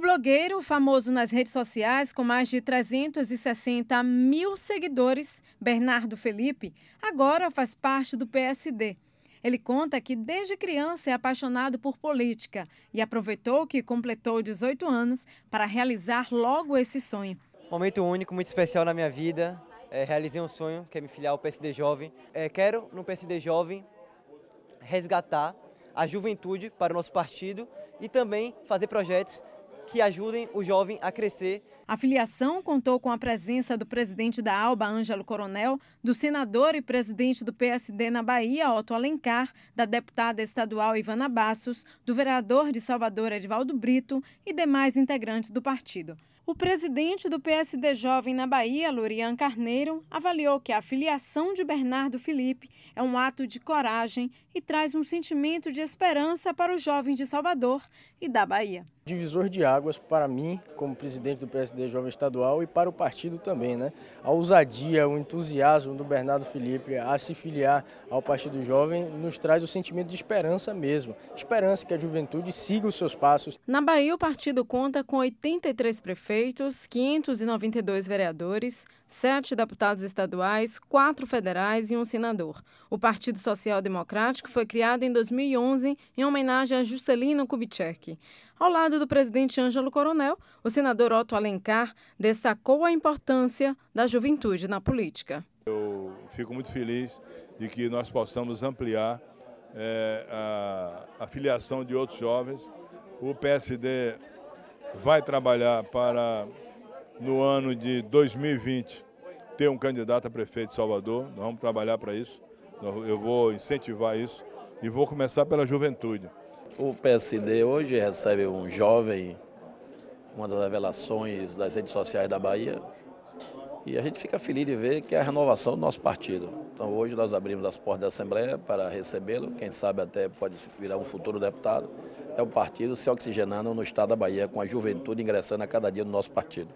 O blogueiro, famoso nas redes sociais com mais de 360 mil seguidores, Bernardo Felipe, agora faz parte do PSD. Ele conta que desde criança é apaixonado por política e aproveitou que completou 18 anos para realizar logo esse sonho. Momento único, muito especial na minha vida. É, realizei um sonho, que é me filiar ao PSD Jovem. É, quero, no PSD Jovem, resgatar a juventude para o nosso partido e também fazer projetos que ajudem o jovem a crescer. A filiação contou com a presença do presidente da ALBA, Ângelo Coronel, do senador e presidente do PSD na Bahia, Otto Alencar, da deputada estadual Ivana Bassos, do vereador de Salvador, Edvaldo Brito e demais integrantes do partido. O presidente do PSD Jovem na Bahia, Lurian Carneiro, avaliou que a filiação de Bernardo Felipe é um ato de coragem e traz um sentimento de esperança para os jovens de Salvador e da Bahia. Divisor de águas para mim, como presidente do PSD Jovem Estadual, e para o partido também. Né? A ousadia, o entusiasmo do Bernardo Felipe a se filiar ao Partido Jovem nos traz o sentimento de esperança mesmo. Esperança que a juventude siga os seus passos. Na Bahia, o partido conta com 83 prefeitos, 592 vereadores, 7 deputados estaduais, 4 federais e um senador. O Partido Social Democrático foi criado em 2011 em homenagem a Juscelino Kubitschek. Ao lado do presidente Ângelo Coronel, o senador Otto Alencar destacou a importância da juventude na política. Eu fico muito feliz de que nós possamos ampliar é, a, a filiação de outros jovens. O PSD vai trabalhar para, no ano de 2020, ter um candidato a prefeito de Salvador. Nós vamos trabalhar para isso. Eu vou incentivar isso e vou começar pela juventude. O PSD hoje recebe um jovem, uma das revelações das redes sociais da Bahia, e a gente fica feliz de ver que é a renovação do nosso partido. Então hoje nós abrimos as portas da Assembleia para recebê-lo, quem sabe até pode virar um futuro deputado. É o partido se oxigenando no estado da Bahia, com a juventude ingressando a cada dia no nosso partido.